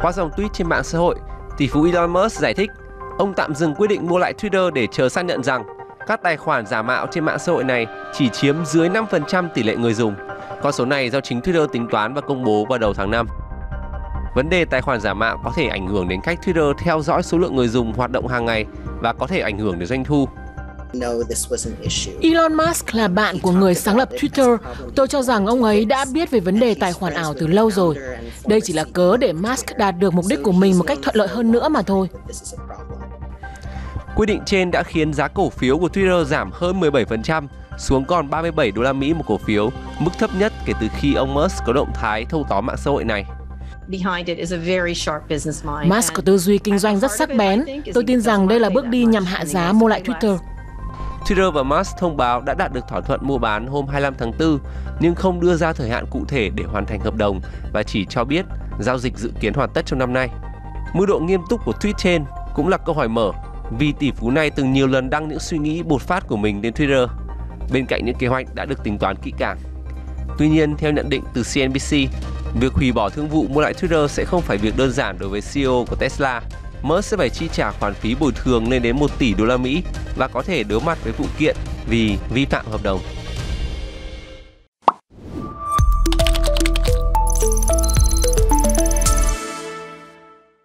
Qua dòng tweet trên mạng xã hội, tỷ phú Elon Musk giải thích ông tạm dừng quyết định mua lại Twitter để chờ xác nhận rằng các tài khoản giả mạo trên mạng xã hội này chỉ chiếm dưới 5% tỷ lệ người dùng. Con số này do chính Twitter tính toán và công bố vào đầu tháng 5. Vấn đề tài khoản giả mạo có thể ảnh hưởng đến cách Twitter theo dõi số lượng người dùng hoạt động hàng ngày và có thể ảnh hưởng đến doanh thu. Elon Musk là bạn của người sáng lập Twitter. Tôi cho rằng ông ấy đã biết về vấn đề tài khoản ảo từ lâu rồi. Đây chỉ là cớ để Musk đạt được mục đích của mình một cách thuận lợi hơn nữa mà thôi. Quyết định trên đã khiến giá cổ phiếu của Twitter giảm hơn 17% xuống còn 37 đô la Mỹ một cổ phiếu, mức thấp nhất kể từ khi ông Musk có động thái thâu tóm mạng xã hội này. Musk có tư duy kinh doanh rất sắc bén. Tôi tin rằng đây là bước đi nhằm hạ giá mua lại Twitter. Twitter và Musk thông báo đã đạt được thỏa thuận mua bán hôm 25 tháng 4 nhưng không đưa ra thời hạn cụ thể để hoàn thành hợp đồng và chỉ cho biết giao dịch dự kiến hoàn tất trong năm nay. Mức độ nghiêm túc của tweet trên cũng là câu hỏi mở vì tỷ phú này từng nhiều lần đăng những suy nghĩ bột phát của mình lên Twitter bên cạnh những kế hoạch đã được tính toán kỹ càng. Tuy nhiên, theo nhận định từ CNBC, việc hủy bỏ thương vụ mua lại Twitter sẽ không phải việc đơn giản đối với CEO của Tesla. Musk sẽ phải chi trả khoản phí bồi thường lên đến 1 tỷ đô la Mỹ và có thể đối mặt với vụ kiện vì vi phạm hợp đồng.